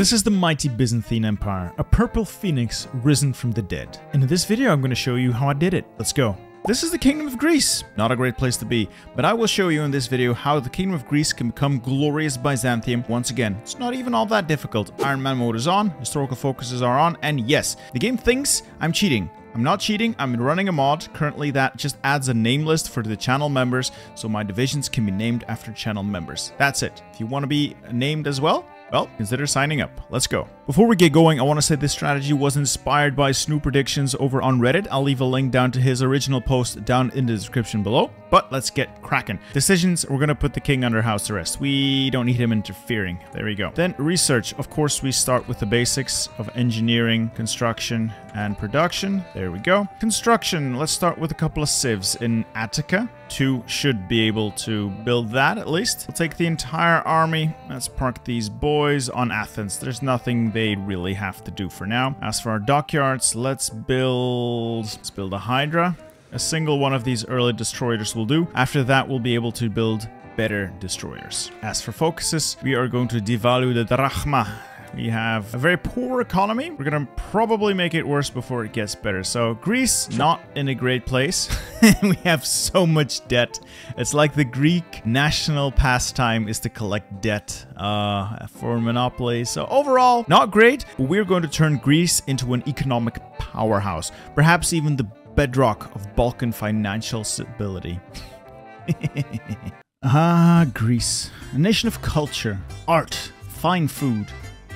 This is the mighty Byzantine Empire, a purple phoenix risen from the dead. And in this video I'm going to show you how I did it. Let's go. This is the Kingdom of Greece. Not a great place to be, but I will show you in this video how the Kingdom of Greece can become glorious Byzantium once again. It's not even all that difficult. Iron Man mode is on, historical focuses are on, and yes, the game thinks I'm cheating. I'm not cheating, I'm running a mod currently that just adds a name list for the channel members so my divisions can be named after channel members. That's it. If you want to be named as well, well, consider signing up. Let's go. Before we get going, I want to say this strategy was inspired by Snoop Predictions over on Reddit. I'll leave a link down to his original post down in the description below. But let's get cracking. Decisions, we're going to put the king under house arrest. We don't need him interfering. There we go. Then research. Of course, we start with the basics of engineering, construction, and production. There we go. Construction. Let's start with a couple of civs in Attica. Two should be able to build that at least. We'll take the entire army. Let's park these boys on Athens. There's nothing they really have to do for now. As for our dockyards, let's build... Let's build a Hydra. A single one of these early destroyers will do. After that, we'll be able to build better destroyers. As for focuses, we are going to devalue the drachma we have a very poor economy. We're gonna probably make it worse before it gets better. So Greece, not in a great place. we have so much debt. It's like the Greek national pastime is to collect debt uh, for monopoly. So overall, not great, but we're going to turn Greece into an economic powerhouse. Perhaps even the bedrock of Balkan financial stability. ah, Greece. A nation of culture, art, fine food,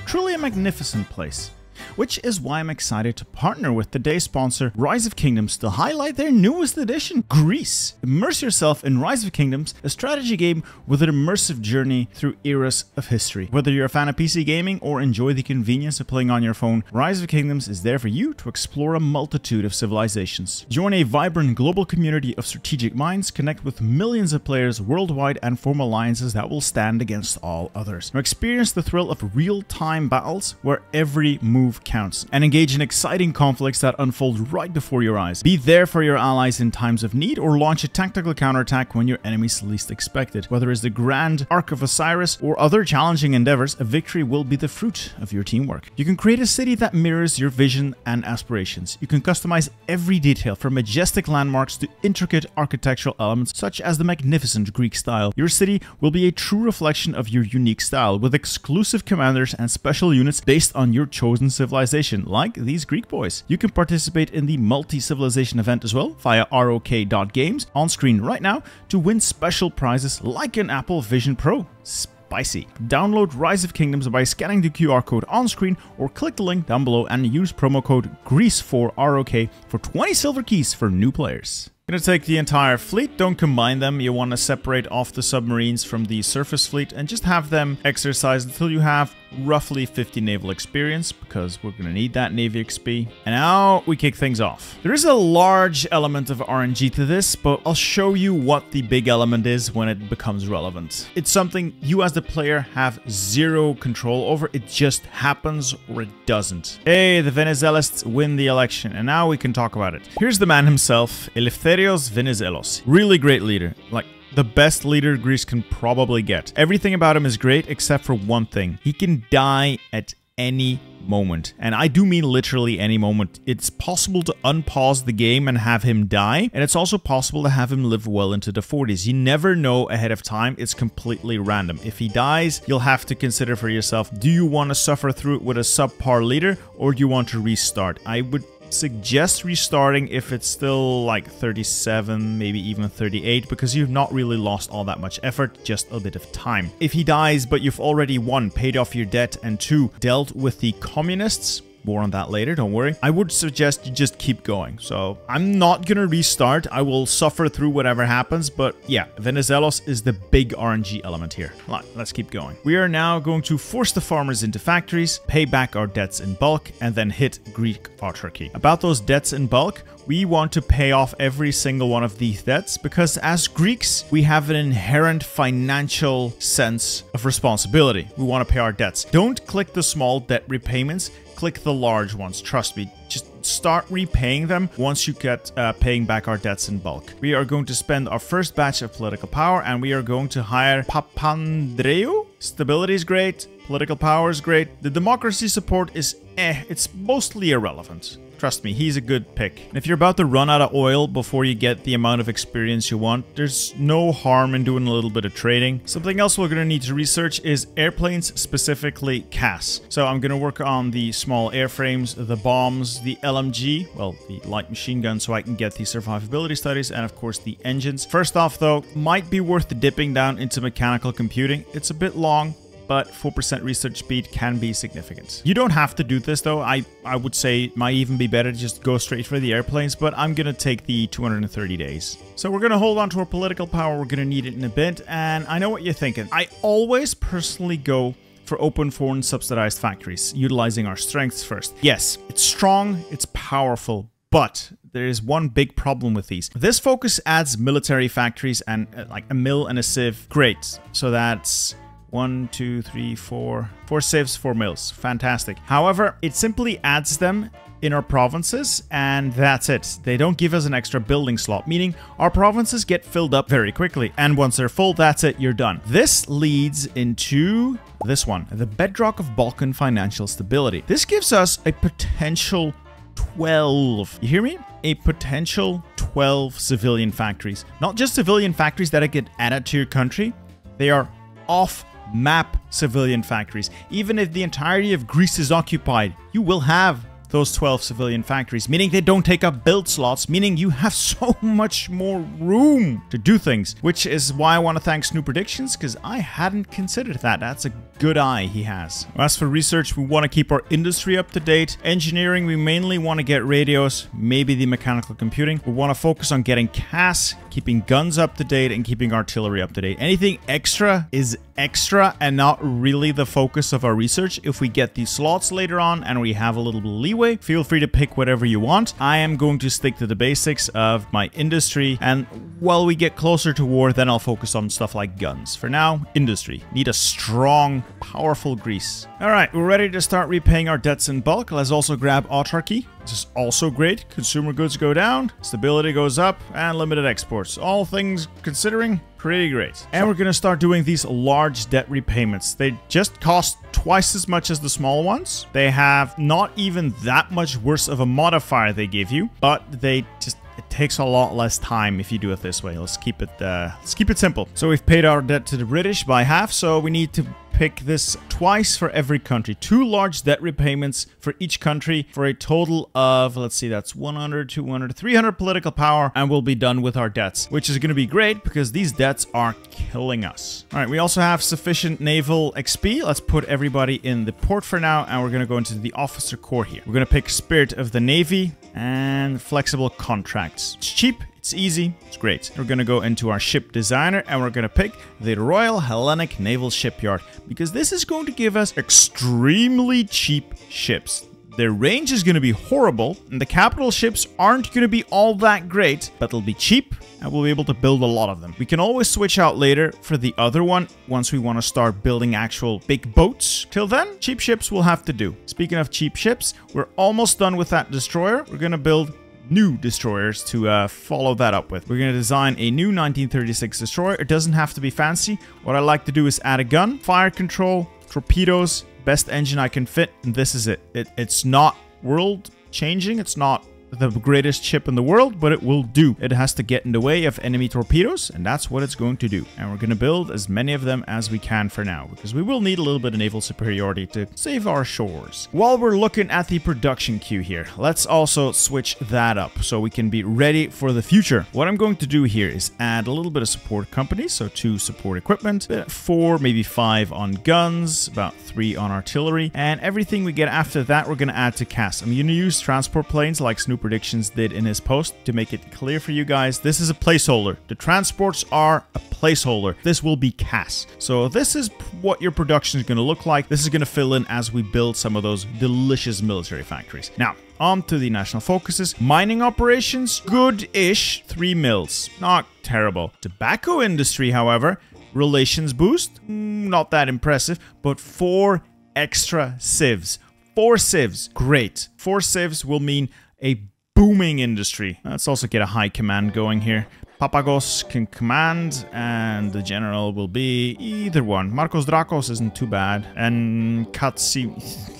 Truly a magnificent place which is why I'm excited to partner with today's sponsor, Rise of Kingdoms, to highlight their newest edition, Greece. Immerse yourself in Rise of Kingdoms, a strategy game with an immersive journey through eras of history. Whether you're a fan of PC gaming or enjoy the convenience of playing on your phone, Rise of Kingdoms is there for you to explore a multitude of civilizations. Join a vibrant global community of strategic minds, connect with millions of players worldwide, and form alliances that will stand against all others. Now experience the thrill of real-time battles where every move move counts, and engage in exciting conflicts that unfold right before your eyes. Be there for your allies in times of need, or launch a tactical counterattack when your enemies least expect it. Whether it's the Grand Ark of Osiris or other challenging endeavors, a victory will be the fruit of your teamwork. You can create a city that mirrors your vision and aspirations. You can customize every detail from majestic landmarks to intricate architectural elements such as the magnificent Greek style. Your city will be a true reflection of your unique style with exclusive commanders and special units based on your chosen civilization, like these Greek boys. You can participate in the multi-civilization event as well via ROK.games on screen right now to win special prizes like an Apple Vision Pro spicy. Download Rise of Kingdoms by scanning the QR code on screen or click the link down below and use promo code GREECE4ROK for 20 silver keys for new players. Gonna take the entire fleet, don't combine them, you want to separate off the submarines from the surface fleet and just have them exercise until you have roughly 50 naval experience because we're going to need that Navy XP. And now we kick things off. There is a large element of RNG to this, but I'll show you what the big element is when it becomes relevant. It's something you as the player have zero control over. It just happens or it doesn't. Hey, the Venizelos win the election and now we can talk about it. Here's the man himself, Eleftherios Venizelos. Really great leader. Like the best leader Greece can probably get. Everything about him is great except for one thing. He can die at any moment. And I do mean literally any moment. It's possible to unpause the game and have him die, and it's also possible to have him live well into the 40s. You never know ahead of time. It's completely random. If he dies, you'll have to consider for yourself, do you want to suffer through it with a subpar leader, or do you want to restart? I would suggest restarting if it's still like 37, maybe even 38, because you've not really lost all that much effort, just a bit of time. If he dies, but you've already one, paid off your debt, and two, dealt with the communists, more on that later, don't worry. I would suggest you just keep going. So I'm not gonna restart. I will suffer through whatever happens, but yeah, Venizelos is the big RNG element here. Let's keep going. We are now going to force the farmers into factories, pay back our debts in bulk, and then hit Greek autarky. About those debts in bulk, we want to pay off every single one of these debts because as Greeks, we have an inherent financial sense of responsibility. We want to pay our debts. Don't click the small debt repayments click the large ones. Trust me, just start repaying them once you get uh, paying back our debts in bulk. We are going to spend our first batch of political power and we are going to hire Papandreou Stability is great, political power is great, the democracy support is eh, it's mostly irrelevant. Trust me, he's a good pick. And if you're about to run out of oil before you get the amount of experience you want, there's no harm in doing a little bit of trading. Something else we're going to need to research is airplanes, specifically CAS. So I'm going to work on the small airframes, the bombs, the LMG, well, the light machine gun, so I can get the survivability studies, and of course the engines. First off, though, might be worth dipping down into mechanical computing. It's a bit long, but 4% research speed can be significant. You don't have to do this though. I, I would say it might even be better to just go straight for the airplanes, but I'm gonna take the 230 days. So we're gonna hold on to our political power. We're gonna need it in a bit. And I know what you're thinking. I always personally go for open foreign subsidized factories, utilizing our strengths first. Yes, it's strong, it's powerful, but there is one big problem with these. This focus adds military factories and uh, like a mill and a civ. Great. So that's one, two, three, four, four civs, four mills. Fantastic. However, it simply adds them in our provinces and that's it. They don't give us an extra building slot, meaning our provinces get filled up very quickly. And once they're full, that's it, you're done. This leads into this one, the bedrock of Balkan financial stability. This gives us a potential 12. You hear me? A potential 12 civilian factories. Not just civilian factories that get added to your country, they are off map civilian factories. Even if the entirety of Greece is occupied, you will have those 12 civilian factories, meaning they don't take up build slots, meaning you have so much more room to do things, which is why I want to thank Snoop Predictions, because I hadn't considered that. That's a good eye he has. As for research, we want to keep our industry up to date. Engineering, we mainly want to get radios, maybe the mechanical computing. We want to focus on getting CAS, keeping guns up to date, and keeping artillery up to date. Anything extra is extra and not really the focus of our research. If we get these slots later on and we have a little bit of leeway, feel free to pick whatever you want. I am going to stick to the basics of my industry and while we get closer to war, then I'll focus on stuff like guns. For now, industry. Need a strong, powerful Greece. Alright, we're ready to start repaying our debts in bulk. Let's also grab autarky. This is also great. Consumer goods go down, stability goes up, and limited exports. All things considering, pretty great. And we're going to start doing these large debt repayments. They just cost twice as much as the small ones. They have not even that much worse of a modifier they give you, but they just it takes a lot less time if you do it this way. Let's keep it uh, let's keep it simple. So we've paid our debt to the British by half, so we need to pick this twice for every country. Two large debt repayments for each country for a total of, let's see, that's 100, 200, 300 political power, and we'll be done with our debts, which is going to be great because these debts are killing us. All right, we also have sufficient naval XP. Let's put everybody in the port for now, and we're going to go into the officer corps here. We're going to pick Spirit of the Navy and flexible contracts. It's cheap, it's easy, it's great. We're gonna go into our ship designer and we're gonna pick the Royal Hellenic Naval Shipyard because this is going to give us extremely cheap ships. Their range is going to be horrible, and the capital ships aren't going to be all that great, but they'll be cheap, and we'll be able to build a lot of them. We can always switch out later for the other one once we want to start building actual big boats. Till then, cheap ships will have to do. Speaking of cheap ships, we're almost done with that destroyer. We're going to build new destroyers to uh, follow that up with. We're going to design a new 1936 destroyer. It doesn't have to be fancy. What I like to do is add a gun, fire control, torpedoes, best engine I can fit, and this is it. it it's not world changing. It's not the greatest ship in the world, but it will do. It has to get in the way of enemy torpedoes, and that's what it's going to do. And we're going to build as many of them as we can for now, because we will need a little bit of naval superiority to save our shores. While we're looking at the production queue here, let's also switch that up so we can be ready for the future. What I'm going to do here is add a little bit of support companies, so two support equipment, four, maybe five on guns, about three on artillery, and everything we get after that we're going to add to CAS. I'm going to use transport planes like Snoop Predictions did in his post to make it clear for you guys. This is a placeholder. The transports are a placeholder. This will be CAS. So this is what your production is going to look like. This is going to fill in as we build some of those delicious military factories. Now, on to the national focuses. Mining operations, good-ish, three mills. Not terrible. Tobacco industry, however, relations boost, mm, not that impressive, but four extra civs. Four civs, great. Four civs will mean a booming industry. Let's also get a high command going here. Papagos can command, and the general will be either one. Marcos Dracos isn't too bad, and Katsi...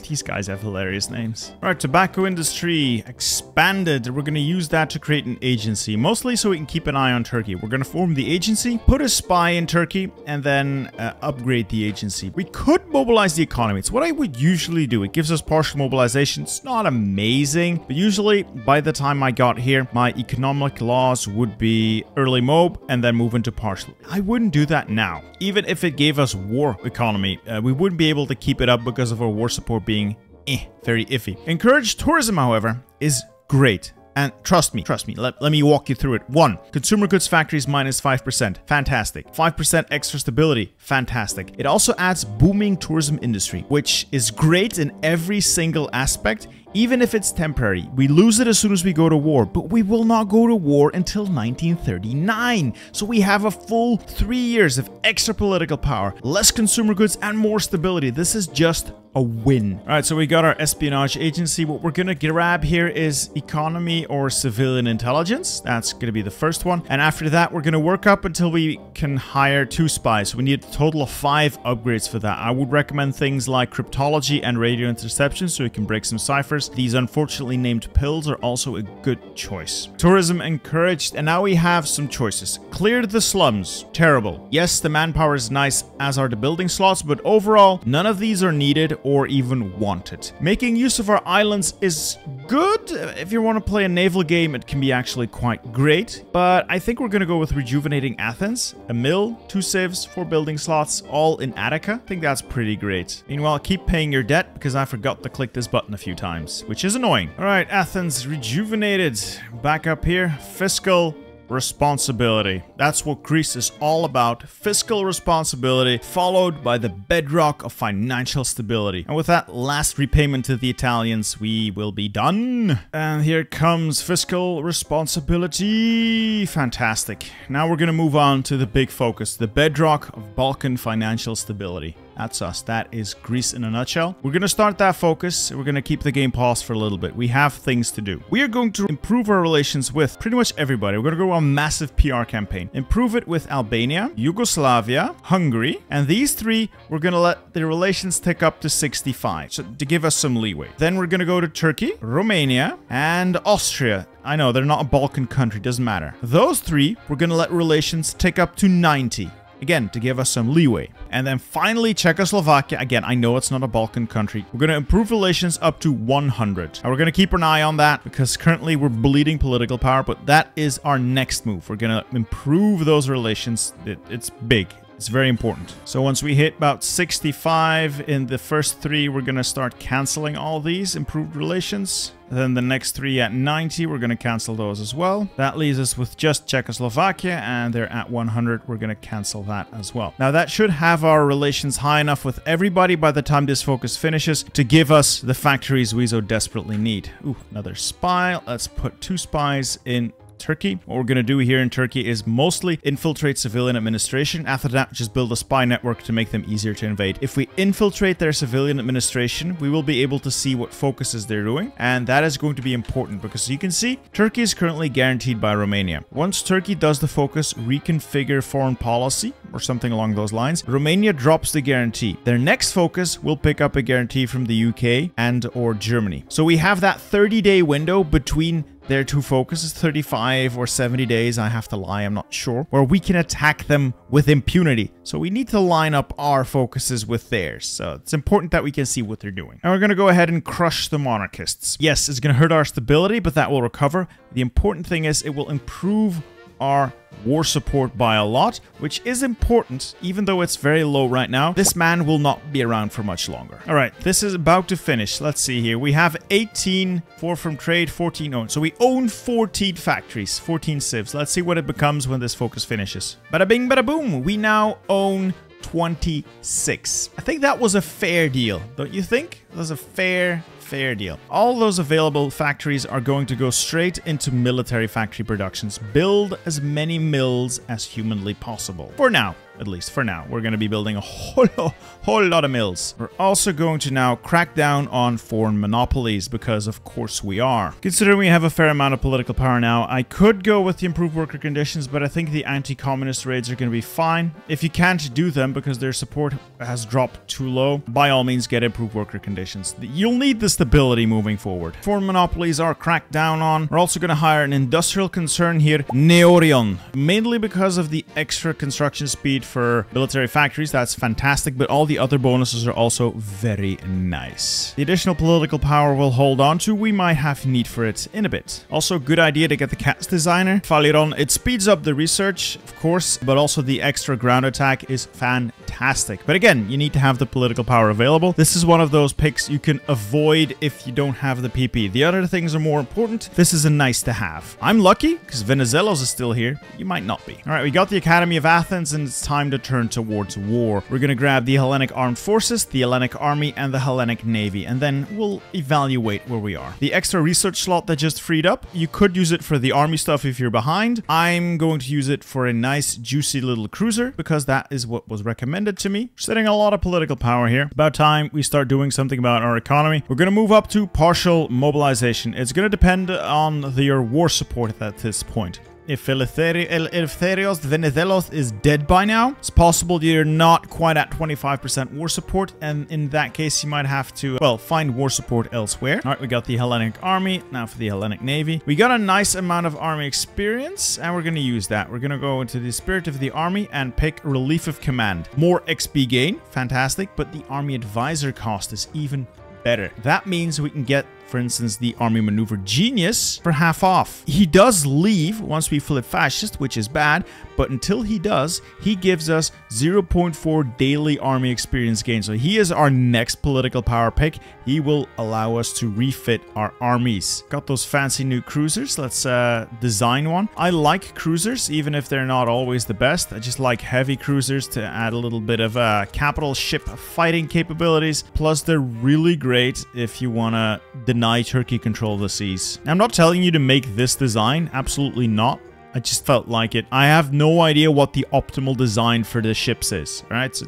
These guys have hilarious names. Right, tobacco industry expanded. We're going to use that to create an agency, mostly so we can keep an eye on Turkey. We're going to form the agency, put a spy in Turkey, and then uh, upgrade the agency. We could mobilize the economy. It's what I would usually do. It gives us partial mobilization. It's not amazing, but usually by the time I got here, my economic laws would be early mob and then move into partial. I wouldn't do that now. Even if it gave us war economy, uh, we wouldn't be able to keep it up because of our war support being eh, very iffy. Encouraged tourism, however, is great. And trust me, trust me, let, let me walk you through it. One, consumer goods factories minus 5%. Fantastic. 5% extra stability. Fantastic. It also adds booming tourism industry, which is great in every single aspect, even if it's temporary. We lose it as soon as we go to war, but we will not go to war until 1939. So we have a full three years of extra political power, less consumer goods, and more stability. This is just a win. All right, so we got our espionage agency. What we're gonna grab here is economy or civilian intelligence. That's gonna be the first one. And after that, we're gonna work up until we can hire two spies. We need a total of five upgrades for that. I would recommend things like cryptology and radio interception so we can break some ciphers. These unfortunately named pills are also a good choice. Tourism encouraged, and now we have some choices. Cleared the slums. Terrible. Yes, the manpower is nice, as are the building slots, but overall, none of these are needed or even wanted. Making use of our islands is good. If you want to play a naval game, it can be actually quite great. But I think we're going to go with rejuvenating Athens, a mill, two civs, four building slots, all in Attica. I think that's pretty great. Meanwhile, keep paying your debt because I forgot to click this button a few times, which is annoying. All right, Athens rejuvenated. Back up here, fiscal responsibility. That's what Greece is all about. Fiscal responsibility followed by the bedrock of financial stability. And with that last repayment to the Italians, we will be done. And here comes fiscal responsibility. Fantastic. Now we're going to move on to the big focus, the bedrock of Balkan financial stability. That's us. That is Greece in a nutshell. We're going to start that focus. We're going to keep the game paused for a little bit. We have things to do. We are going to improve our relations with pretty much everybody. We're going to go on a massive PR campaign. Improve it with Albania, Yugoslavia, Hungary, and these three, we're going to let the relations tick up to 65 so to give us some leeway. Then we're going to go to Turkey, Romania, and Austria. I know, they're not a Balkan country, doesn't matter. Those three, we're going to let relations tick up to 90. Again, to give us some leeway. And then finally, Czechoslovakia. Again, I know it's not a Balkan country. We're going to improve relations up to 100. And we're going to keep an eye on that because currently we're bleeding political power, but that is our next move. We're going to improve those relations. It, it's big. It's very important. So once we hit about 65 in the first three, we're going to start canceling all these improved relations. Then the next three at 90, we're going to cancel those as well. That leaves us with just Czechoslovakia, and they're at 100. We're going to cancel that as well. Now, that should have our relations high enough with everybody by the time this focus finishes to give us the factories we so desperately need. Ooh, another spy. Let's put two spies in Turkey. What we're going to do here in Turkey is mostly infiltrate civilian administration. After that, just build a spy network to make them easier to invade. If we infiltrate their civilian administration, we will be able to see what focuses they're doing. And that is going to be important because you can see Turkey is currently guaranteed by Romania. Once Turkey does the focus reconfigure foreign policy or something along those lines, Romania drops the guarantee. Their next focus will pick up a guarantee from the UK and or Germany. So we have that 30 day window between their two focuses, 35 or 70 days, I have to lie, I'm not sure, where we can attack them with impunity. So we need to line up our focuses with theirs. So it's important that we can see what they're doing. And we're going to go ahead and crush the monarchists. Yes, it's going to hurt our stability, but that will recover. The important thing is it will improve our war support by a lot, which is important, even though it's very low right now. This man will not be around for much longer. All right, this is about to finish. Let's see here. We have 18, 4 from trade, 14 owned. So we own 14 factories, 14 civs. Let's see what it becomes when this focus finishes. Bada bing, bada boom. We now own 26. I think that was a fair deal, don't you think? That was a fair fair deal. All those available factories are going to go straight into military factory productions. Build as many mills as humanly possible. For now. At least for now. We're going to be building a whole, whole lot of mills. We're also going to now crack down on foreign monopolies because of course we are. Considering we have a fair amount of political power now, I could go with the improved worker conditions, but I think the anti-communist raids are going to be fine. If you can't do them because their support has dropped too low, by all means get improved worker conditions. You'll need the stability moving forward. Foreign monopolies are cracked down on. We're also going to hire an industrial concern here, Neorion, mainly because of the extra construction speed for military factories. That's fantastic, but all the other bonuses are also very nice. The additional political power we'll hold on to, we might have need for it in a bit. Also, good idea to get the CAS designer, Faliron. It speeds up the research, of course, but also the extra ground attack is fantastic. But again, you need to have the political power available. This is one of those picks you can avoid if you don't have the PP. The other things are more important. This is a nice to have. I'm lucky because Venizelos is still here. You might not be. All right, we got the Academy of Athens and it's time to turn towards war. We're to grab the Hellenic Armed Forces, the Hellenic Army, and the Hellenic Navy, and then we'll evaluate where we are. The extra research slot that just freed up, you could use it for the army stuff if you're behind. I'm going to use it for a nice, juicy little cruiser because that is what was recommended to me. Setting a lot of political power here. About time we start doing something about our economy. We're to move up to partial mobilization. It's to depend on your war support at this point. If Eleftherios Venizelos is dead by now, it's possible you're not quite at 25% war support, and in that case, you might have to, well, find war support elsewhere. All right, we got the Hellenic Army, now for the Hellenic Navy. We got a nice amount of army experience, and we're going to use that. We're going to go into the Spirit of the Army and pick Relief of Command. More XP gain, fantastic, but the Army Advisor cost is even better. That means we can get for instance, the Army Maneuver Genius for half off. He does leave once we flip Fascist, which is bad, but until he does, he gives us 0.4 daily army experience gain. So he is our next political power pick. He will allow us to refit our armies. Got those fancy new cruisers. Let's uh, design one. I like cruisers, even if they're not always the best. I just like heavy cruisers to add a little bit of uh, capital ship fighting capabilities. Plus, they're really great if you want to deny Turkey control of the seas. I'm not telling you to make this design. Absolutely not. I just felt like it. I have no idea what the optimal design for the ships is. Alright, so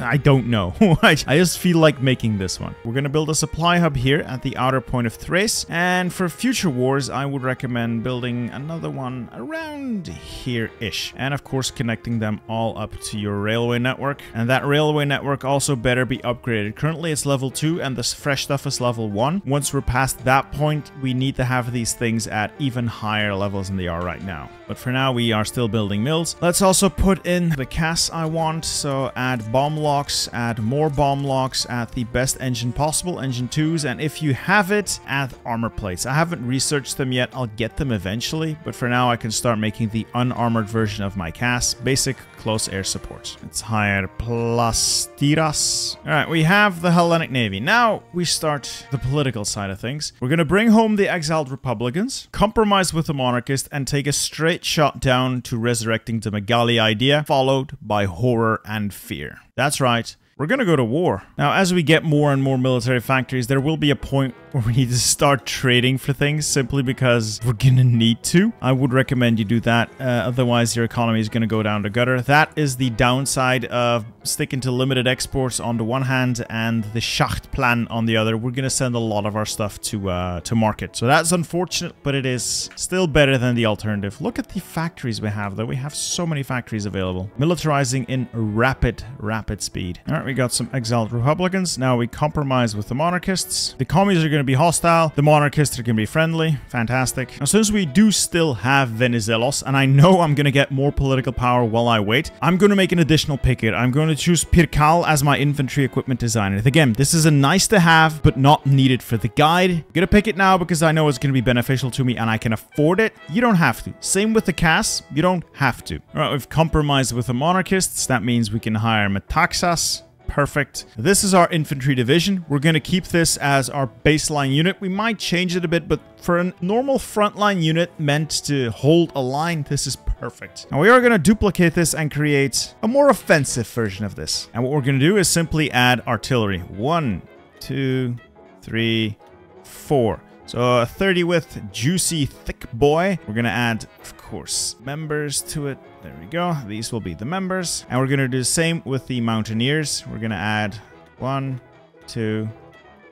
I don't know. I just feel like making this one. We're to build a supply hub here at the outer point of Thrace. And for future wars, I would recommend building another one around here-ish. And of course, connecting them all up to your railway network. And that railway network also better be upgraded. Currently, it's level 2 and this fresh stuff is level 1. Once we're past that point, we need to have these things at even higher levels than they are right now. But for now, we are still building mills. Let's also put in the CAS I want. So add bomb bomb locks, add more bomb locks, add the best engine possible, engine 2s, and if you have it, add armor plates. I haven't researched them yet, I'll get them eventually, but for now I can start making the unarmored version of my CAS, basic close air support. Let's hire Plastiras. Alright, we have the Hellenic Navy. Now we start the political side of things. We're gonna bring home the exiled Republicans, compromise with the monarchist, and take a straight shot down to resurrecting the Megali idea, followed by horror and fear. That's right. We're gonna go to war. Now, as we get more and more military factories, there will be a point where we need to start trading for things simply because we're gonna need to. I would recommend you do that, uh, otherwise your economy is gonna go down the gutter. That is the downside of sticking to limited exports on the one hand and the Schacht plan on the other. We're gonna send a lot of our stuff to uh, to market. So that's unfortunate, but it is still better than the alternative. Look at the factories we have though. We have so many factories available. Militarizing in rapid, rapid speed. All right, we got some exiled Republicans. Now we compromise with the monarchists. The commies are going to be hostile. The monarchists are going to be friendly. Fantastic. Now, since we do still have Venizelos, and I know I'm going to get more political power while I wait, I'm going to make an additional picket. I'm going to choose Pyrkal as my infantry equipment designer. Again, this is a nice to have, but not needed for the guide. I'm going to pick it now because I know it's going to be beneficial to me and I can afford it. You don't have to. Same with the CAS. You don't have to. All right, we've compromised with the monarchists. That means we can hire Metaxas Perfect. This is our infantry division. We're going to keep this as our baseline unit. We might change it a bit, but for a normal frontline unit meant to hold a line, this is perfect. Now we are going to duplicate this and create a more offensive version of this. And what we're going to do is simply add artillery. One, two, three, four. So a 30 with juicy thick boy. We're gonna add, of course, members to it. There we go. These will be the members. And we're gonna do the same with the mountaineers. We're gonna add one, two,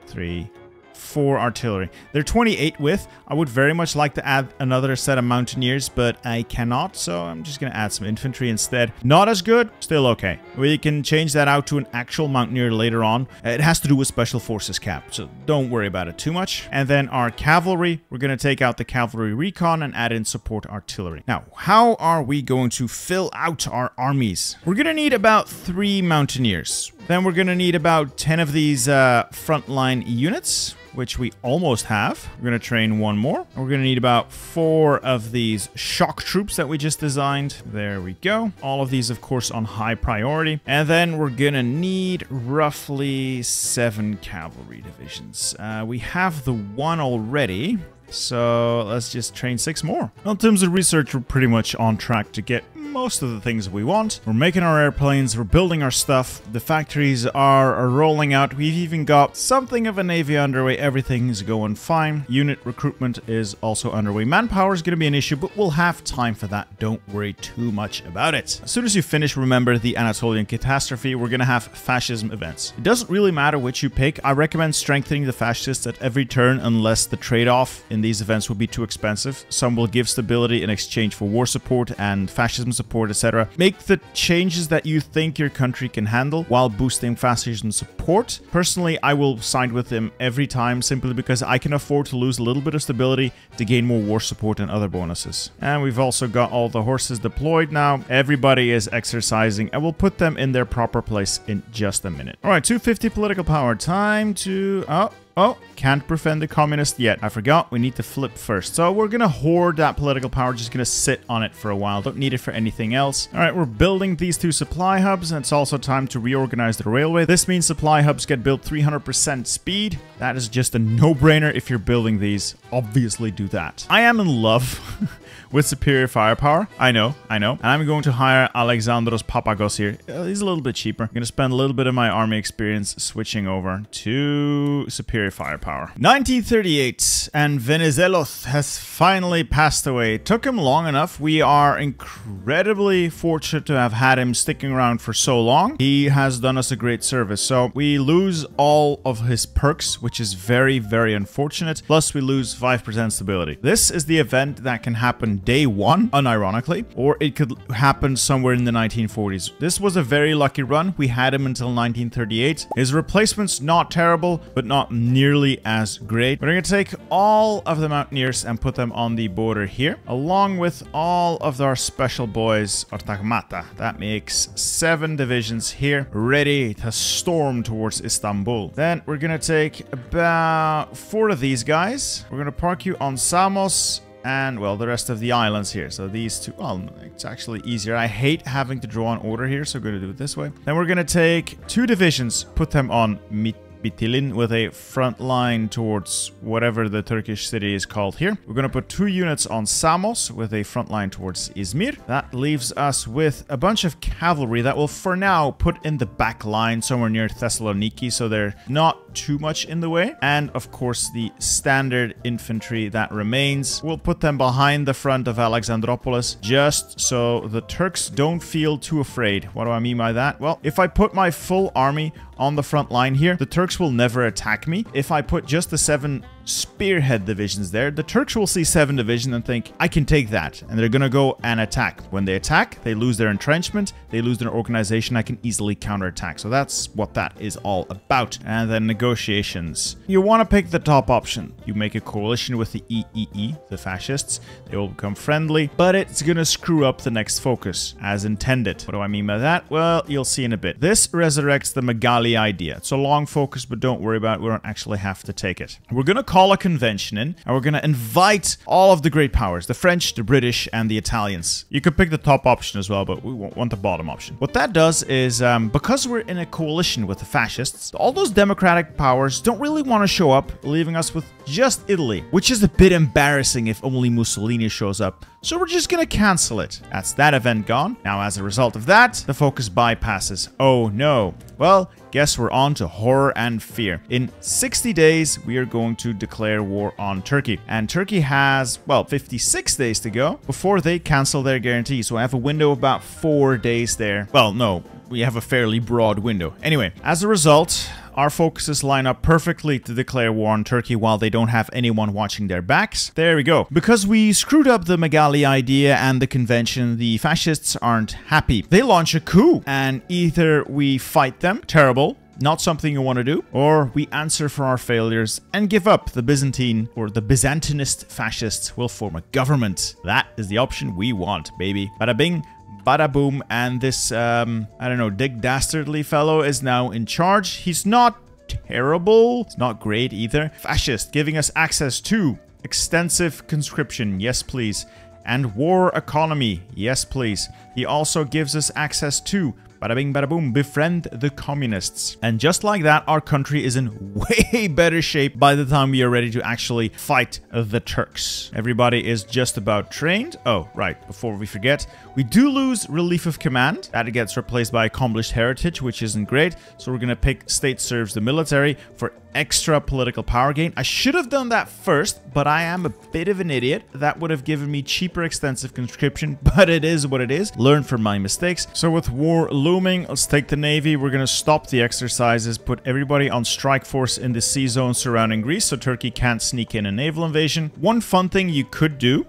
three, for artillery. They're 28 with. I would very much like to add another set of mountaineers, but I cannot, so I'm just going to add some infantry instead. Not as good, still okay. We can change that out to an actual mountaineer later on. It has to do with special forces cap, so don't worry about it too much. And then our cavalry, we're going to take out the cavalry recon and add in support artillery. Now, how are we going to fill out our armies? We're going to need about three mountaineers. Then we're going to need about 10 of these uh, frontline units which we almost have. We're going to train one more. We're going to need about four of these shock troops that we just designed. There we go. All of these, of course, on high priority. And then we're going to need roughly seven cavalry divisions. Uh, we have the one already. So let's just train six more. Well, in terms of research, we're pretty much on track to get most of the things we want. We're making our airplanes, we're building our stuff, the factories are, are rolling out, we've even got something of a navy underway, everything is going fine. Unit recruitment is also underway. Manpower is going to be an issue, but we'll have time for that. Don't worry too much about it. As soon as you finish, remember the Anatolian catastrophe, we're going to have fascism events. It doesn't really matter which you pick. I recommend strengthening the fascists at every turn unless the trade-off in these events would be too expensive. Some will give stability in exchange for war support and fascism support support, etc. Make the changes that you think your country can handle while boosting fascism support. Personally, I will side with them every time simply because I can afford to lose a little bit of stability to gain more war support and other bonuses. And we've also got all the horses deployed now. Everybody is exercising and we'll put them in their proper place in just a minute. All right, 250 political power. Time to... Oh, Oh, can't prevent the communist yet. I forgot, we need to flip first. So we're gonna hoard that political power, just gonna sit on it for a while. Don't need it for anything else. All right, we're building these two supply hubs, and it's also time to reorganize the railway. This means supply hubs get built 300% speed. That is just a no-brainer if you're building these. Obviously do that. I am in love with superior firepower. I know, I know. And I'm going to hire Alexandros Papagos here. Uh, he's a little bit cheaper. I'm going to spend a little bit of my army experience switching over to superior firepower. 1938, and Venizelos has finally passed away. It took him long enough. We are incredibly fortunate to have had him sticking around for so long. He has done us a great service. So we lose all of his perks, which is very, very unfortunate. Plus, we lose 5% stability. This is the event that can happen day one, unironically, or it could happen somewhere in the 1940s. This was a very lucky run. We had him until 1938. His replacement's not terrible, but not nearly as great. We're going to take all of the Mountaineers and put them on the border here, along with all of our special boys, Ortagmata. That makes seven divisions here, ready to storm towards Istanbul. Then we're going to take about four of these guys. We're going to park you on Samos and well the rest of the islands here. So these two well it's actually easier. I hate having to draw an order here so we're gonna do it this way. Then we're gonna take two divisions put them on Mit Bitilin with a front line towards whatever the Turkish city is called here. We're going to put two units on Samos with a front line towards Izmir. That leaves us with a bunch of cavalry that will for now put in the back line somewhere near Thessaloniki so they're not too much in the way. And of course the standard infantry that remains, we'll put them behind the front of Alexandropolis just so the Turks don't feel too afraid. What do I mean by that? Well, if I put my full army on the front line here, the Turks will never attack me. If I put just the seven spearhead divisions there, the Turks will see 7 division and think, I can take that. And they're gonna go and attack. When they attack, they lose their entrenchment, they lose their organization, I can easily counterattack. So that's what that is all about. And then negotiations. You want to pick the top option. You make a coalition with the EEE, the fascists. They will become friendly, but it's gonna screw up the next focus, as intended. What do I mean by that? Well, you'll see in a bit. This resurrects the Megali idea. It's a long focus, but don't worry about it. We don't actually have to take it. We're gonna call call a convention in, and we're going to invite all of the great powers, the French, the British, and the Italians. You could pick the top option as well, but we want the bottom option. What that does is, um, because we're in a coalition with the fascists, all those democratic powers don't really want to show up, leaving us with just Italy, which is a bit embarrassing if only Mussolini shows up. So we're just gonna cancel it. That's that event gone. Now, as a result of that, the focus bypasses. Oh no. Well, guess we're on to horror and fear. In 60 days, we are going to declare war on Turkey. And Turkey has, well, 56 days to go before they cancel their guarantee. So I have a window of about four days there. Well, no, we have a fairly broad window. Anyway, as a result, our focuses line up perfectly to declare war on Turkey while they don't have anyone watching their backs. There we go. Because we screwed up the Megali idea and the convention, the fascists aren't happy. They launch a coup, and either we fight them, terrible, not something you want to do, or we answer for our failures and give up. The Byzantine or the Byzantinist fascists will form a government. That is the option we want, baby. Bada bing, bada boom, and this, um, I don't know, Dick Dastardly fellow is now in charge. He's not terrible. It's not great either. Fascist, giving us access to extensive conscription. Yes, please. And war economy. Yes, please. He also gives us access to Bada bing, bada boom, befriend the communists. And just like that, our country is in way better shape by the time we are ready to actually fight the Turks. Everybody is just about trained. Oh, right, before we forget, we do lose relief of command. That gets replaced by accomplished heritage, which isn't great. So we're gonna pick state serves the military for extra political power gain. I should have done that first, but I am a bit of an idiot. That would have given me cheaper extensive conscription, but it is what it is. Learn from my mistakes. So with war looming, let's take the Navy. We're going to stop the exercises, put everybody on strike force in the sea zone surrounding Greece so Turkey can't sneak in a naval invasion. One fun thing you could do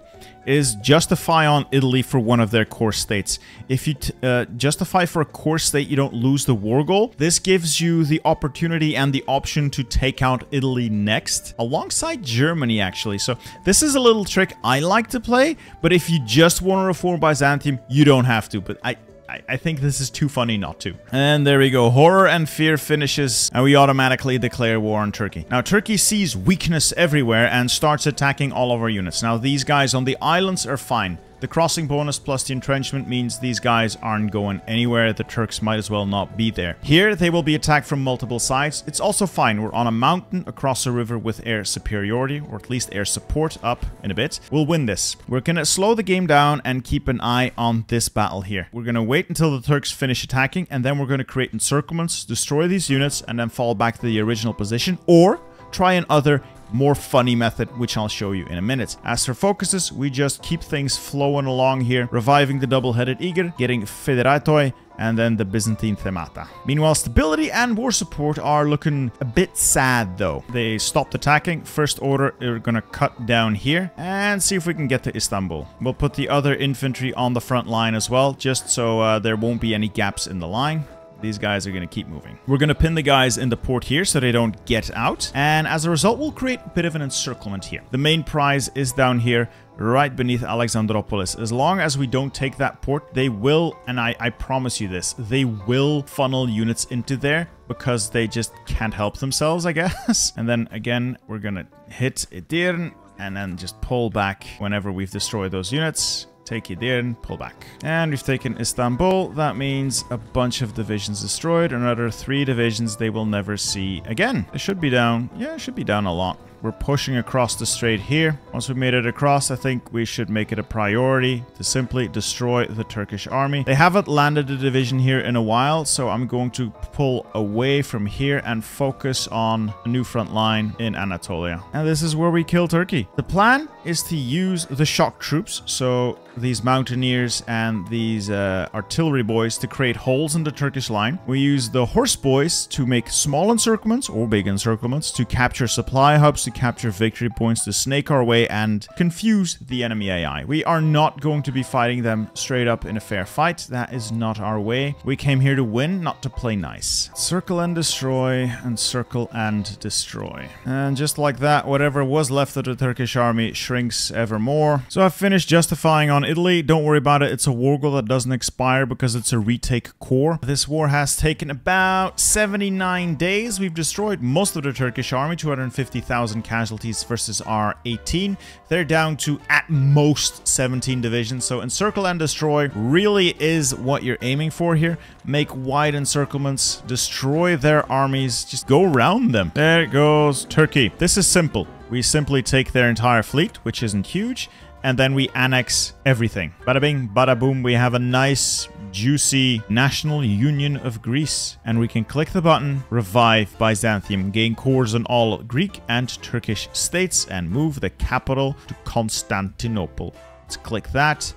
is justify on Italy for one of their core states. If you uh, justify for a core state, you don't lose the war goal. This gives you the opportunity and the option to take out Italy next, alongside Germany, actually. So this is a little trick I like to play, but if you just want to reform Byzantium, you don't have to. But I, I, I think this is too funny not to. And there we go. Horror and fear finishes, and we automatically declare war on Turkey. Now, Turkey sees weakness everywhere and starts attacking all of our units. Now, these guys on the islands are fine. The crossing bonus plus the entrenchment means these guys aren't going anywhere. The Turks might as well not be there. Here, they will be attacked from multiple sides. It's also fine. We're on a mountain across a river with air superiority, or at least air support up in a bit. We'll win this. We're going to slow the game down and keep an eye on this battle here. We're going to wait until the Turks finish attacking, and then we're going to create encirclements, destroy these units, and then fall back to the original position, or try another more funny method, which I'll show you in a minute. As for focuses, we just keep things flowing along here, reviving the double-headed eager, getting Federatoi, and then the Byzantine Themata. Meanwhile, stability and war support are looking a bit sad though. They stopped attacking. First order, we're gonna cut down here and see if we can get to Istanbul. We'll put the other infantry on the front line as well, just so uh, there won't be any gaps in the line these guys are going to keep moving. We're going to pin the guys in the port here so they don't get out. And as a result, we'll create a bit of an encirclement here. The main prize is down here right beneath Alexandropolis. As long as we don't take that port, they will, and I, I promise you this, they will funnel units into there because they just can't help themselves, I guess. And then again, we're going to hit Edirne and then just pull back whenever we've destroyed those units. Take it in, pull back. And we've taken Istanbul. That means a bunch of divisions destroyed. Another three divisions they will never see again. It should be down. Yeah, it should be down a lot. We're pushing across the strait here. Once we've made it across, I think we should make it a priority to simply destroy the Turkish army. They haven't landed a division here in a while, so I'm going to pull away from here and focus on a new front line in Anatolia. And this is where we kill Turkey. The plan is to use the shock troops, so these mountaineers and these uh, artillery boys to create holes in the Turkish line. We use the horse boys to make small encirclements or big encirclements to capture supply hubs to capture victory points to snake our way and confuse the enemy AI. We are not going to be fighting them straight up in a fair fight. That is not our way. We came here to win, not to play nice. Circle and destroy, and circle and destroy. And just like that, whatever was left of the Turkish army shrinks ever more. So I've finished justifying on Italy. Don't worry about it. It's a war goal that doesn't expire because it's a retake core. This war has taken about 79 days. We've destroyed most of the Turkish army, 250,000 casualties versus our 18. They're down to at most 17 divisions. So encircle and destroy really is what you're aiming for here. Make wide encirclements, destroy their armies, just go around them. There it goes, Turkey. This is simple. We simply take their entire fleet, which isn't huge, and then we annex everything. Bada bing, bada boom, we have a nice juicy National Union of Greece. And we can click the button, revive Byzantium, gain cores on all Greek and Turkish states, and move the capital to Constantinople. Let's click that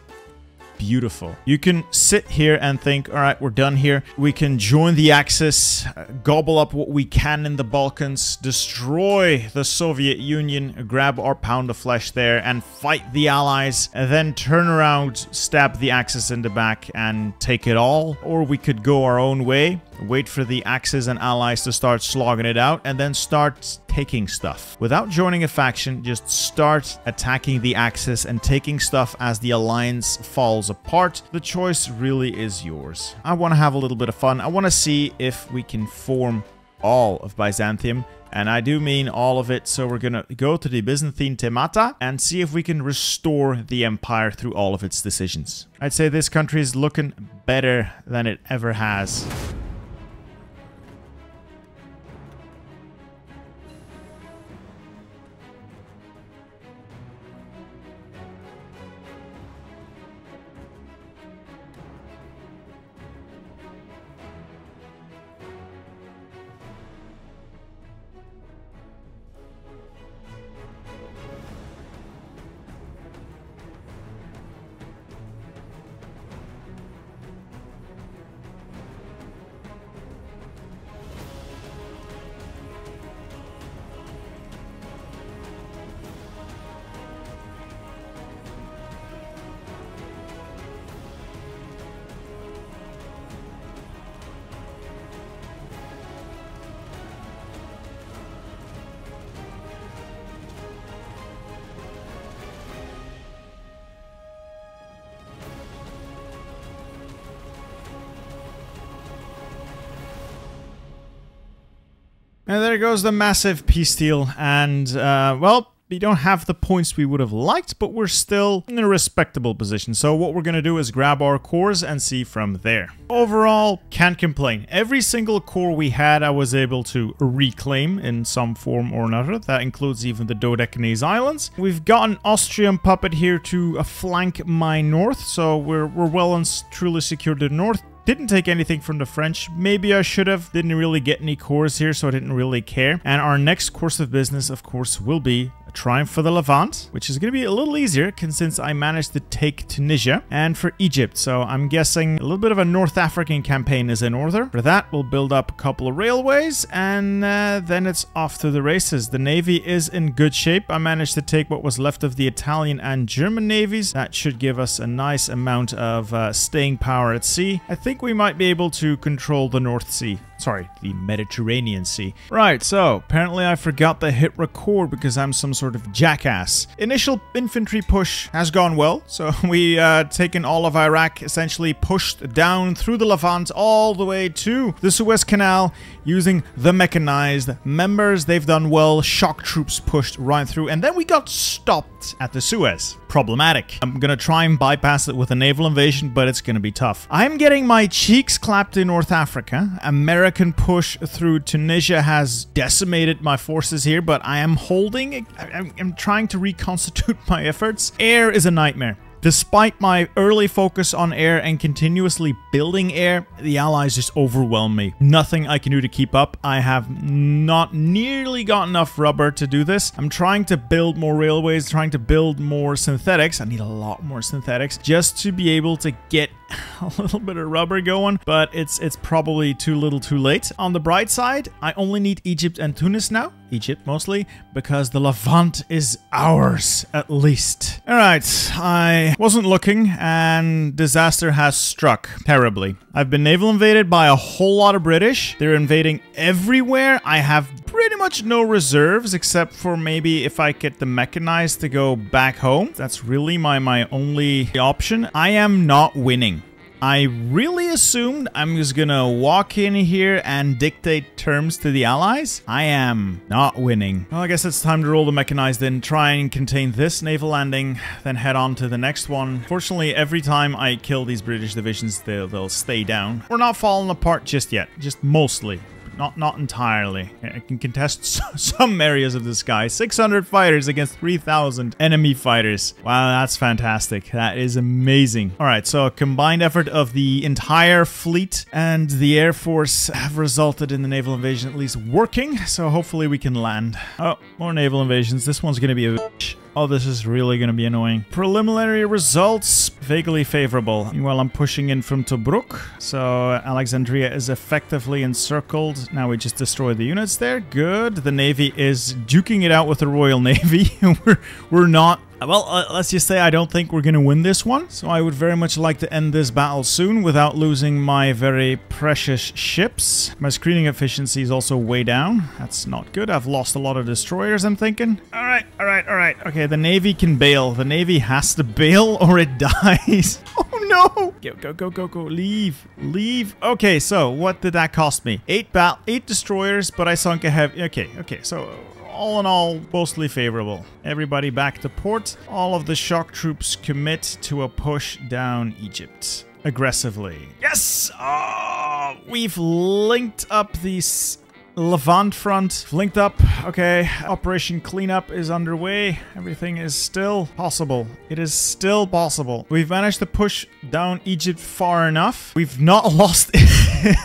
beautiful. You can sit here and think, all right, we're done here. We can join the Axis, uh, gobble up what we can in the Balkans, destroy the Soviet Union, grab our pound of flesh there, and fight the Allies, and then turn around, stab the Axis in the back, and take it all. Or we could go our own way wait for the Axis and allies to start slogging it out, and then start taking stuff. Without joining a faction, just start attacking the Axis and taking stuff as the alliance falls apart. The choice really is yours. I want to have a little bit of fun. I want to see if we can form all of Byzantium and I do mean all of it, so we're gonna go to the Byzantine Themata and see if we can restore the empire through all of its decisions. I'd say this country is looking better than it ever has. And there goes the massive peace deal. And, uh, well, we don't have the points we would have liked, but we're still in a respectable position. So what we're going to do is grab our cores and see from there. Overall, can't complain. Every single core we had, I was able to reclaim in some form or another. That includes even the Dodecanese Islands. We've got an Austrian puppet here to flank my north, so we're, we're well and truly secured the north. Didn't take anything from the French. Maybe I should have. Didn't really get any cores here, so I didn't really care. And our next course of business, of course, will be a triumph for the Levant, which is going to be a little easier since I managed to take Tunisia and for Egypt. So I'm guessing a little bit of a North African campaign is in order. For that, we'll build up a couple of railways and uh, then it's off to the races. The Navy is in good shape. I managed to take what was left of the Italian and German navies. That should give us a nice amount of uh, staying power at sea. I think we might be able to control the North Sea sorry, the Mediterranean Sea. Right, so apparently I forgot to hit record because I'm some sort of jackass. Initial infantry push has gone well, so we uh, taken all of Iraq, essentially pushed down through the Levant all the way to the Suez Canal using the mechanized members. They've done well, shock troops pushed right through, and then we got stopped at the Suez. Problematic. I'm gonna try and bypass it with a naval invasion, but it's gonna be tough. I'm getting my cheeks clapped in North Africa. America American push through Tunisia has decimated my forces here, but I am holding, I'm trying to reconstitute my efforts. Air is a nightmare. Despite my early focus on air and continuously building air, the allies just overwhelm me. Nothing I can do to keep up. I have not nearly got enough rubber to do this. I'm trying to build more railways, trying to build more synthetics. I need a lot more synthetics just to be able to get a little bit of rubber going, but it's it's probably too little too late. On the bright side, I only need Egypt and Tunis now. Egypt mostly, because the Levant is ours, at least. Alright, I wasn't looking, and disaster has struck terribly. I've been naval invaded by a whole lot of British. They're invading everywhere. I have pretty much no reserves, except for maybe if I get the mechanized to go back home. That's really my, my only option. I am not winning. I really assumed I'm just gonna walk in here and dictate terms to the allies. I am not winning. Well, I guess it's time to roll the mechanized in, try and contain this naval landing, then head on to the next one. Fortunately, every time I kill these British divisions, they'll, they'll stay down. We're not falling apart just yet, just mostly Not not entirely. I can contest some areas of the sky. 600 fighters against 3,000 enemy fighters. Wow, that's fantastic. That is amazing. All right, so a combined effort of the entire fleet and the Air Force have resulted in the naval invasion at least working. So hopefully we can land. Oh, more naval invasions. This one's going to be a Oh, this is really to be annoying. Preliminary results, vaguely favorable. Meanwhile, I'm pushing in from Tobruk. So Alexandria is effectively encircled. Now we just destroy the units there. Good. The Navy is duking it out with the Royal Navy. we're, we're not well, uh, let's just say I don't think we're going to win this one. So I would very much like to end this battle soon without losing my very precious ships. My screening efficiency is also way down. That's not good. I've lost a lot of destroyers, I'm thinking. All right, all right, all right. Okay, the Navy can bail. The Navy has to bail or it dies. oh no! Go, go, go, go, go. Leave. Leave. Okay, so what did that cost me? Eight bat, eight destroyers, but I sunk a heavy... Okay, okay, so all in all, mostly favorable. Everybody back to port. All of the shock troops commit to a push down Egypt aggressively. Yes! Oh, we've linked up these Levant front linked up. Okay, Operation Cleanup is underway. Everything is still possible. It is still possible. We've managed to push down Egypt far enough. We've not lost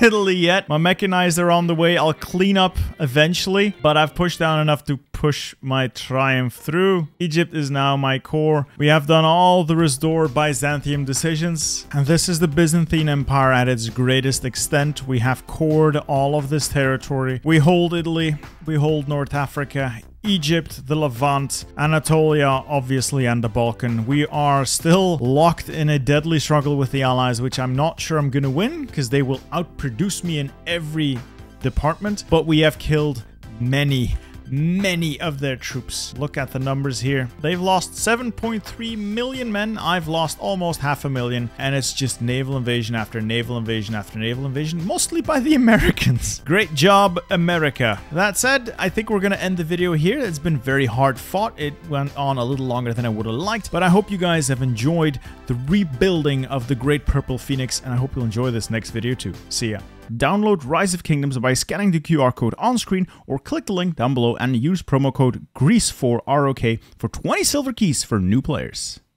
Italy yet. My mechanized are on the way. I'll clean up eventually, but I've pushed down enough to push my triumph through. Egypt is now my core. We have done all the restored Byzantium decisions, and this is the Byzantine Empire at its greatest extent. We have cored all of this territory. We hold Italy, we hold North Africa, Egypt, the Levant, Anatolia, obviously, and the Balkan. We are still locked in a deadly struggle with the Allies, which I'm not sure I'm going to win because they will outproduce me in every department. But we have killed many, many of their troops. Look at the numbers here. They've lost 7.3 million men. I've lost almost half a million. And it's just naval invasion after naval invasion after naval invasion, mostly by the Americans. Great job, America. That said, I think we're going to end the video here. It's been very hard fought. It went on a little longer than I would have liked, but I hope you guys have enjoyed the rebuilding of the Great Purple Phoenix, and I hope you'll enjoy this next video too. See ya. Download Rise of Kingdoms by scanning the QR code on screen or click the link down below and use promo code Greece4ROK for 20 silver keys for new players.